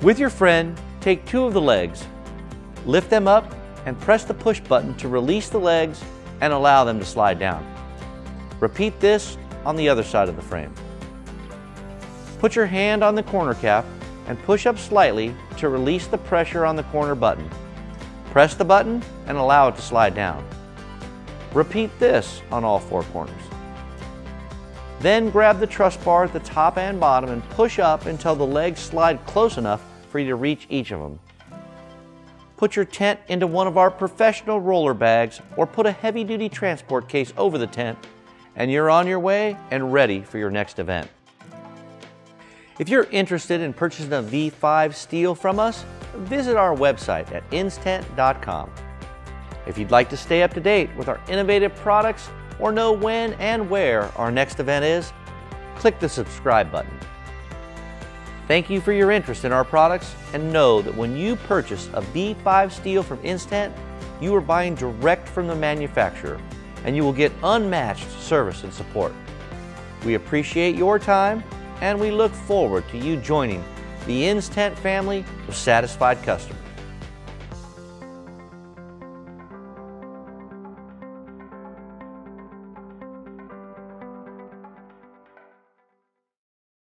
With your friend, take two of the legs, lift them up, and press the push button to release the legs and allow them to slide down. Repeat this on the other side of the frame. Put your hand on the corner cap and push up slightly to release the pressure on the corner button. Press the button and allow it to slide down. Repeat this on all four corners. Then grab the truss bar at the top and bottom and push up until the legs slide close enough for you to reach each of them. Put your tent into one of our professional roller bags or put a heavy duty transport case over the tent and you're on your way and ready for your next event. If you're interested in purchasing a V5 steel from us, visit our website at instent.com. If you'd like to stay up to date with our innovative products or know when and where our next event is, click the subscribe button. Thank you for your interest in our products and know that when you purchase a V5 steel from Instent, you are buying direct from the manufacturer and you will get unmatched service and support. We appreciate your time and we look forward to you joining the Instent family of satisfied customers.